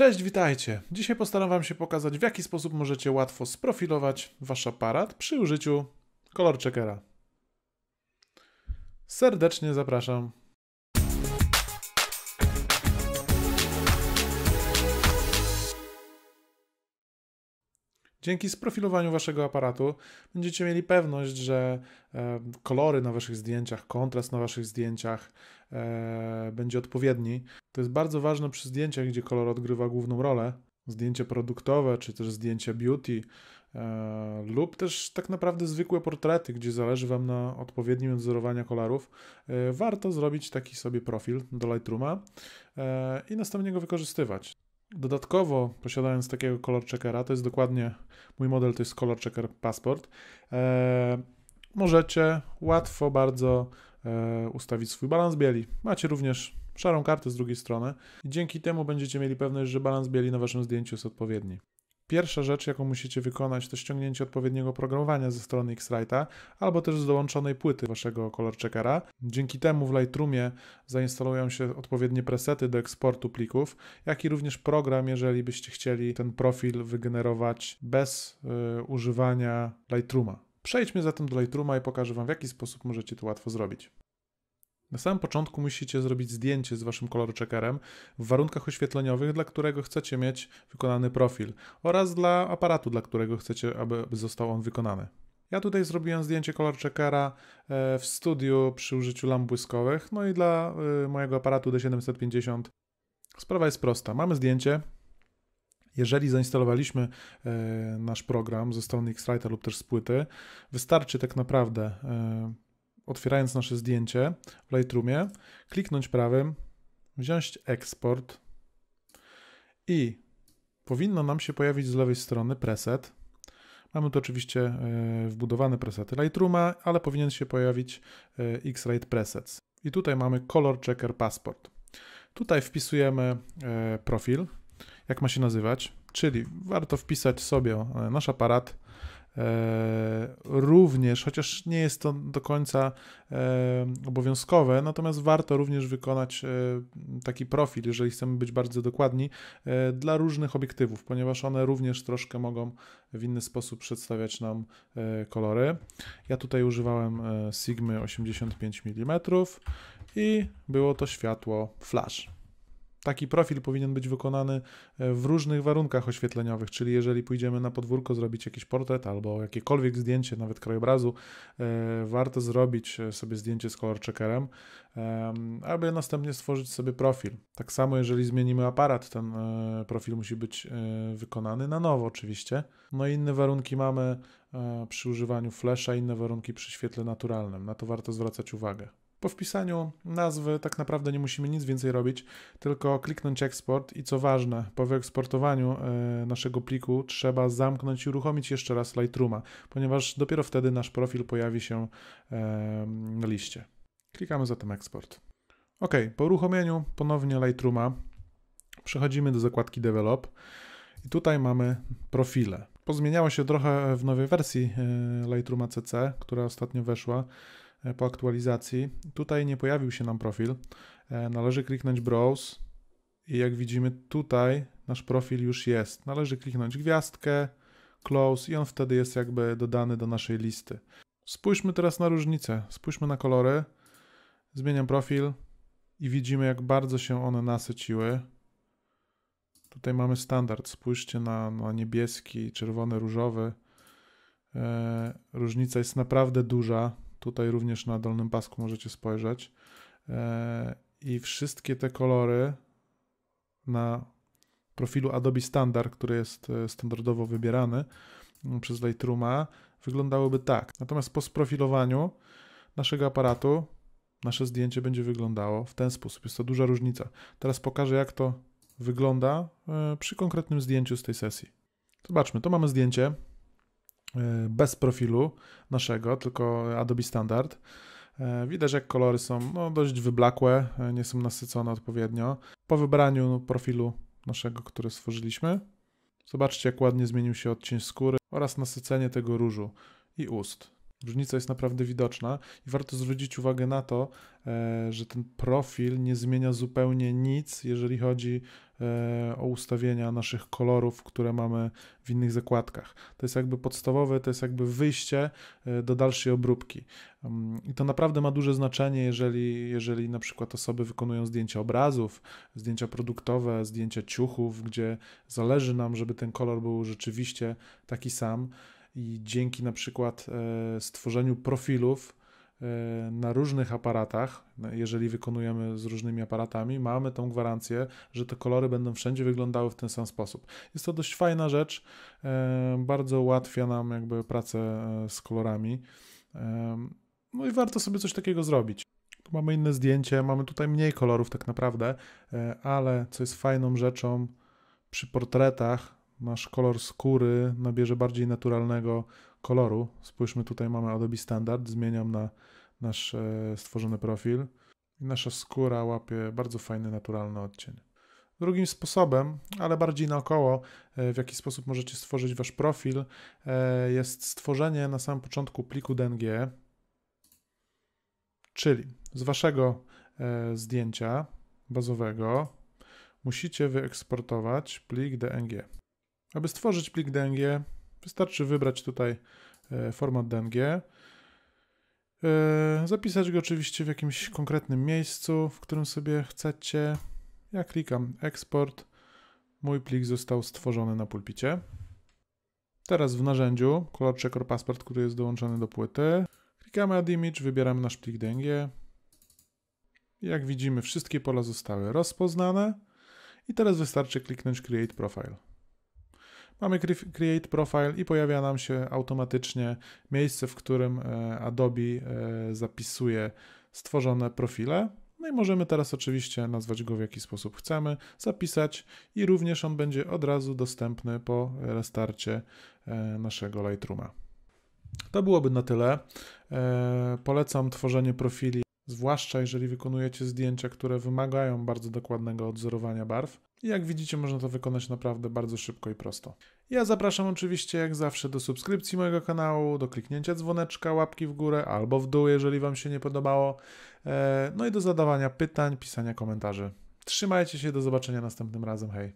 Cześć, witajcie. Dzisiaj postaram Wam się pokazać, w jaki sposób możecie łatwo sprofilować Wasz aparat przy użyciu kolor checkera. Serdecznie zapraszam. Dzięki sprofilowaniu waszego aparatu będziecie mieli pewność, że e, kolory na waszych zdjęciach, kontrast na waszych zdjęciach e, będzie odpowiedni. To jest bardzo ważne przy zdjęciach, gdzie kolor odgrywa główną rolę. Zdjęcie produktowe, czy też zdjęcia beauty, e, lub też tak naprawdę zwykłe portrety, gdzie zależy Wam na odpowiednim odzorowaniu kolorów. E, warto zrobić taki sobie profil do Lightrooma e, i następnie go wykorzystywać. Dodatkowo, posiadając takiego color checkera, to jest dokładnie mój model, to jest color checker passport, e, możecie łatwo bardzo e, ustawić swój balans bieli. Macie również szarą kartę z drugiej strony i dzięki temu będziecie mieli pewność, że balans bieli na waszym zdjęciu jest odpowiedni. Pierwsza rzecz, jaką musicie wykonać, to ściągnięcie odpowiedniego programowania ze strony Xrite'a albo też z dołączonej płyty waszego color checkera. Dzięki temu w Lightroomie zainstalują się odpowiednie presety do eksportu plików, jak i również program, jeżeli byście chcieli ten profil wygenerować bez y, używania Lightrooma. Przejdźmy zatem do Lightrooma i pokażę Wam, w jaki sposób możecie to łatwo zrobić. Na samym początku musicie zrobić zdjęcie z waszym kolor checkerem w warunkach oświetleniowych, dla którego chcecie mieć wykonany profil oraz dla aparatu, dla którego chcecie, aby został on wykonany. Ja tutaj zrobiłem zdjęcie kolor checkera e, w studiu przy użyciu lamp błyskowych, no i dla e, mojego aparatu D750 sprawa jest prosta. Mamy zdjęcie, jeżeli zainstalowaliśmy e, nasz program ze strony Xwriter lub też z płyty, wystarczy tak naprawdę otwierając nasze zdjęcie w Lightroomie, kliknąć prawym, wziąć eksport i powinno nam się pojawić z lewej strony preset. Mamy tu oczywiście e, wbudowane presety Lightrooma, ale powinien się pojawić e, X-Rate Presets. I tutaj mamy Color Checker Passport. Tutaj wpisujemy e, profil, jak ma się nazywać, czyli warto wpisać sobie nasz aparat, również, chociaż nie jest to do końca e, obowiązkowe, natomiast warto również wykonać e, taki profil, jeżeli chcemy być bardzo dokładni, dla różnych obiektywów, ponieważ one również troszkę mogą w inny sposób przedstawiać nam kolory. Ja tutaj używałem Sigmy 85 mm i było to światło flash. Taki profil powinien być wykonany e, w różnych warunkach oświetleniowych, czyli jeżeli pójdziemy na podwórko zrobić jakiś portret albo jakiekolwiek zdjęcie, nawet krajobrazu, e, warto zrobić e, sobie zdjęcie z color checkerem, aby następnie stworzyć sobie profil. Tak samo jeżeli zmienimy aparat, ten profil musi być wykonany na nowo oczywiście. No i inne warunki mamy przy używaniu flasha, inne warunki przy świetle naturalnym. Na to warto zwracać uwagę. Po wpisaniu nazwy tak naprawdę nie musimy nic więcej robić, tylko kliknąć eksport i co ważne, po wyeksportowaniu e, naszego pliku trzeba zamknąć i uruchomić jeszcze raz Lightrooma, ponieważ dopiero wtedy nasz profil pojawi się e, na liście. Klikamy zatem eksport. OK, po uruchomieniu ponownie Lightrooma przechodzimy do zakładki Develop i tutaj mamy profile. Pozmieniało się trochę w nowej wersji e, Lightrooma CC, która ostatnio weszła. E, po aktualizacji. Tutaj nie pojawił się nam profil. E, należy kliknąć Browse i jak widzimy tutaj nasz profil już jest. Należy kliknąć gwiazdkę, Close i on wtedy jest jakby dodany do naszej listy. Spójrzmy teraz na różnicę. Spójrzmy na kolory. Zmieniam profil i widzimy jak bardzo się one nasyciły. Tutaj mamy standard. Spójrzcie na, na niebieski, czerwony, różowy. E, różnica jest naprawdę duża. Tutaj również na dolnym pasku możecie spojrzeć. E, I wszystkie te kolory na profilu Adobe Standard, który jest e, standardowo wybierany mm, przez Lightrooma, wyglądałyby tak. Natomiast po sprofilowaniu naszego aparatu nasze zdjęcie będzie wyglądało w ten sposób. Jest to duża różnica. Teraz pokażę, jak to wygląda e, przy konkretnym zdjęciu z tej sesji. Zobaczmy, to mamy zdjęcie bez profilu naszego, tylko Adobe Standard. E, widać, jak kolory są no, dość wyblakłe, e, nie są nasycone odpowiednio. Po wybraniu profilu naszego, który stworzyliśmy, zobaczcie, jak ładnie zmienił się odcień skóry oraz nasycenie tego różu i ust. Różnica jest naprawdę widoczna i warto zwrócić uwagę na to, e, że ten profil nie zmienia zupełnie nic, jeżeli chodzi e, o ustawienia naszych kolorów, które mamy w innych zakładkach. To jest jakby podstawowe, to jest jakby wyjście e, do dalszej obróbki. Mm, I to naprawdę ma duże znaczenie, jeżeli, jeżeli na przykład osoby wykonują zdjęcia obrazów, zdjęcia produktowe, zdjęcia ciuchów, gdzie zależy nam, żeby ten kolor był rzeczywiście taki sam i dzięki na przykład e, stworzeniu profilów e, na różnych aparatach, jeżeli wykonujemy z różnymi aparatami, mamy tą gwarancję, że te kolory będą wszędzie wyglądały w ten sam sposób. Jest to dość fajna rzecz, e, bardzo ułatwia nam jakby pracę z kolorami. No i warto sobie coś takiego zrobić. Mamy inne zdjęcie, mamy tutaj mniej kolorów tak naprawdę, ale co jest fajną rzeczą przy portretach, nasz kolor skóry nabierze bardziej naturalnego koloru. Spójrzmy, tutaj mamy Adobe Standard, zmieniam na nasz e, stworzony profil i nasza skóra łapie bardzo fajny, naturalny odcień. Drugim sposobem, ale bardziej naokoło, e, w jaki sposób możecie stworzyć wasz profil, e, jest stworzenie na samym początku pliku DNG, czyli z waszego zdjęcia bazowego musicie wyeksportować plik DNG. Aby stworzyć plik DNG, wystarczy wybrać tutaj e, format DNG, e, zapisać go oczywiście w jakimś konkretnym miejscu, w którym sobie chcecie. Ja klikam Export. Mój plik został stworzony na pulpicie. Teraz w narzędziu Color Checker Passport, który jest dołączony do płyty. Klikamy Add Image, wybieramy nasz plik DNG. Jak widzimy, wszystkie pola zostały rozpoznane. I teraz wystarczy kliknąć Create Profile. Mamy Create Profile i pojawia nam się automatycznie miejsce, w którym e, Adobe e, zapisuje stworzone profile. No i możemy teraz oczywiście nazwać go w jaki sposób chcemy, zapisać i również on będzie od razu dostępny po restarcie e, naszego Lightrooma. To byłoby na tyle. Polecam tworzenie profili, zwłaszcza jeżeli wykonujecie zdjęcia, które wymagają bardzo dokładnego odzorowania barw. Jak widzicie, można to wykonać naprawdę bardzo szybko i prosto. Ja zapraszam oczywiście jak zawsze do subskrypcji mojego kanału, do kliknięcia dzwoneczka, łapki w górę albo w dół, jeżeli Wam się nie podobało. E, no i do zadawania pytań, pisania komentarzy. Trzymajcie się, do zobaczenia następnym razem. Hej!